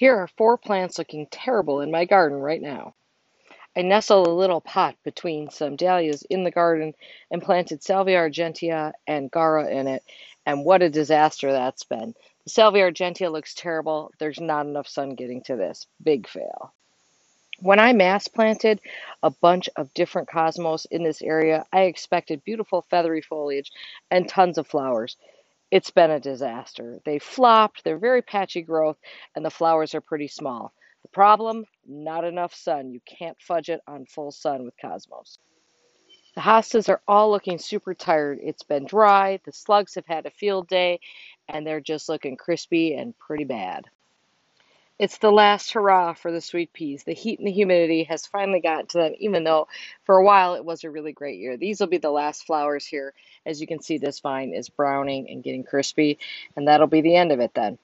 Here are four plants looking terrible in my garden right now. I nestled a little pot between some dahlias in the garden and planted Salvia argentea and Gaura in it, and what a disaster that's been. The Salvia argentea looks terrible. There's not enough sun getting to this. Big fail. When I mass planted a bunch of different cosmos in this area, I expected beautiful feathery foliage and tons of flowers. It's been a disaster. They flopped, they're very patchy growth, and the flowers are pretty small. The problem? Not enough sun. You can't fudge it on full sun with cosmos. The hostas are all looking super tired. It's been dry, the slugs have had a field day, and they're just looking crispy and pretty bad. It's the last hurrah for the sweet peas. The heat and the humidity has finally gotten to them, even though for a while it was a really great year. These will be the last flowers here. As you can see, this vine is browning and getting crispy, and that'll be the end of it then.